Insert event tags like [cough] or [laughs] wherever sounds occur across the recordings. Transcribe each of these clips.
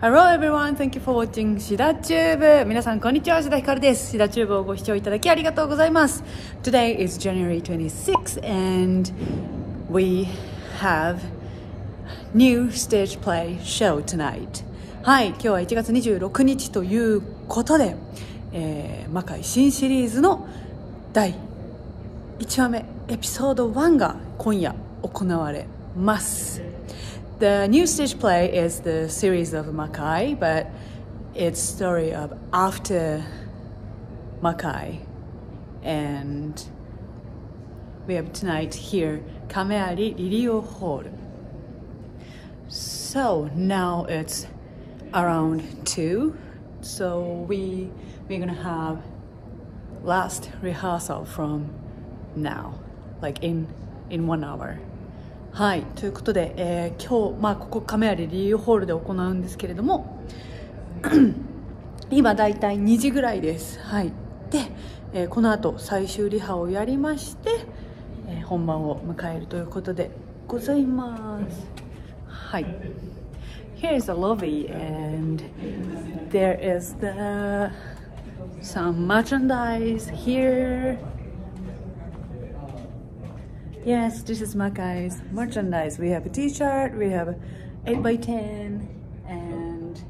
Hello everyone, thank you for watching シダチューブ皆さんこんにちは、シダヒカルです。シダチューブをご視聴いただきありがとうございます。Today is January 26 and we have new stage play show tonight. はい、今日は1月26日ということで、えー、魔界新シリーズの第1話目エピソード1が今夜行われます。The new stage play is the series of Makai, but it's story of after Makai. And we have tonight here Kameari Lirio Hall. So now it's around 2. So we we're gonna have last rehearsal from now, like in in one hour. はいということで、えー、今日、まあ、ここカメラでリーホールで行うんですけれども [clears throat] 今だいたい2時ぐらいです。はい。で、えー、この後最終リハをやりまして、えー、本番を迎えるということでございます。はい。Here is the lobby and there is the some merchandise here. Yes, this is Makai's merchandise. We have a t-shirt, we have 8x10, and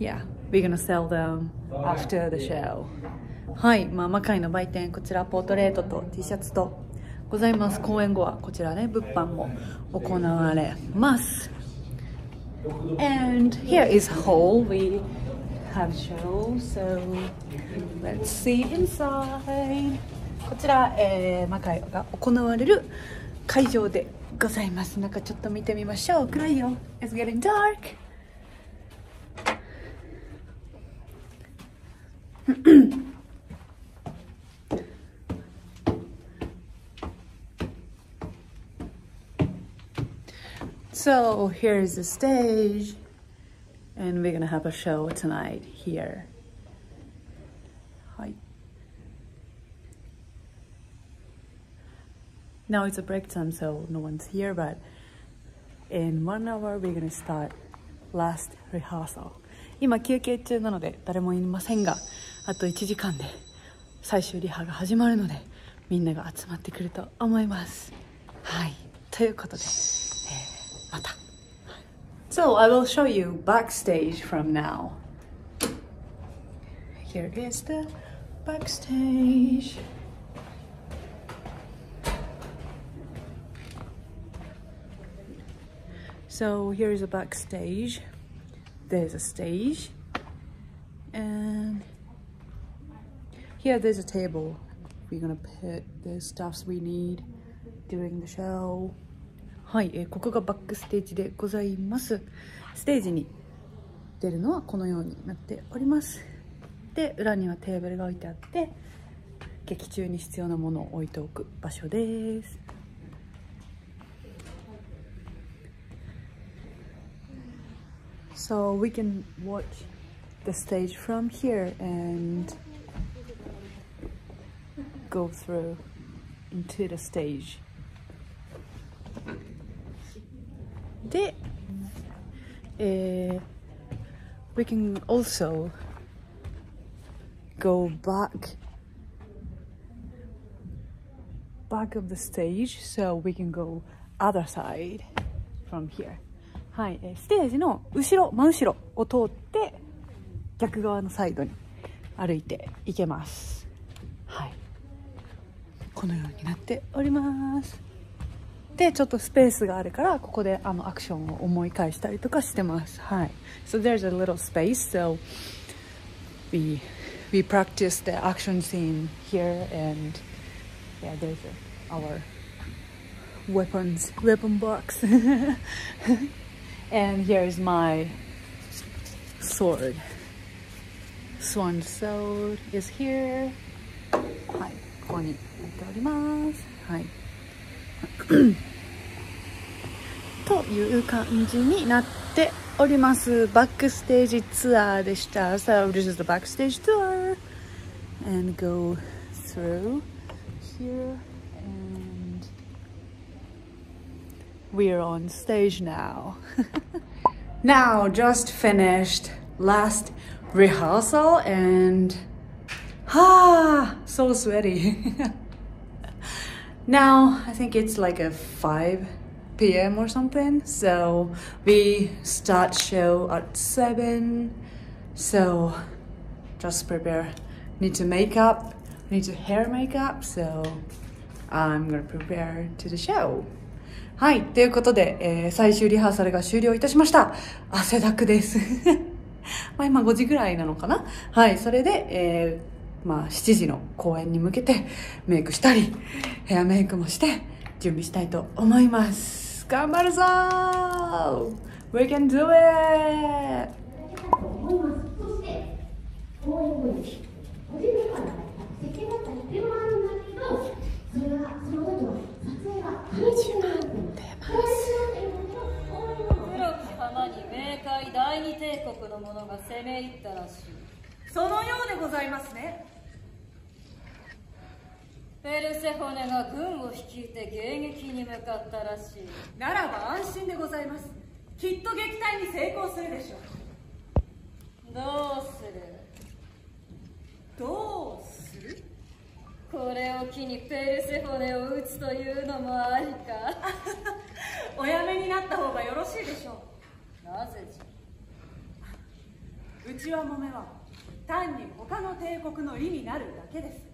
yeah, we're gonna sell them after the show. はい、まあ、マカイの売店、こちらポートレートと T シャツとございます。公演後はこちらね、物販も行われます。And here is hall. We have show, so let's see inside. こちら、えー、魔界が行われる会場でございます中ちょっと見てみましょう暗いよ It's getting dark So here is the stage, and we're gonna have a show tonight here. Now it's a break time, so no one's here, but in one hour we're gonna start last rehearsal. 今休憩中なので誰もいませんが、あと1時間で最終リハが始まるので、みんなが集まってくると思います。はい。ということで、えー、また。So I will show you backstage from now. Here is the backstage. So here is a backstage. There's a stage. And here there's a table. We're gonna put the stuffs we need during the show. はい、えー、ここがバックステージでございます。ステージに出るのはこのようになっております。で、裏にはテーブルが置いてあって、劇中に必要なものを置いておく場所です。So we can watch the stage from here and go through into the stage. Eh, we can also go back back of the stage so we can go other side from here はい、ステージの後ろ真後ろを通って逆側のサイドに歩いていけますはいこのようになっておりますでちょっとスペースがあるからここであのアクションを思い返したりとかしてますはい So there's a little space so we we practice the action scene here and yeah there's our weapons weapon box And here is my sword. Swan sword is here. はい、ここに置いております。はい。という感じになっております。バックステージツアーでした。So this is the backstage tour and go through here we're on stage now [laughs] Now, just finished last rehearsal and ah, so sweaty. [laughs] now, I think it's like a 5 p.m. or something. So we start show at 7. So just prepare. Need to make up, need to hair makeup. So I'm gonna prepare to the show. はい。ということで、えー、最終リハーサルが終了いたしました。汗だくです。[laughs] まあ今5時ぐらいなのかなはい。それで、えー、まあ7時の公演に向けてメイクしたり、ヘアメイクもして準備したいと思います。頑張るぞー !We can do it! ざいますね。ペルセホネが軍を率いて迎撃に向かったらしい。ならば安心でございます。きっと撃退に成功するでしょう。どうする？どうする？これを機にペルセホネを撃つというのもありか。[laughs] おやめになった方がよろしいでしょう。なぜじゃ？内輪もめは単に他の帝国の利になるだけです。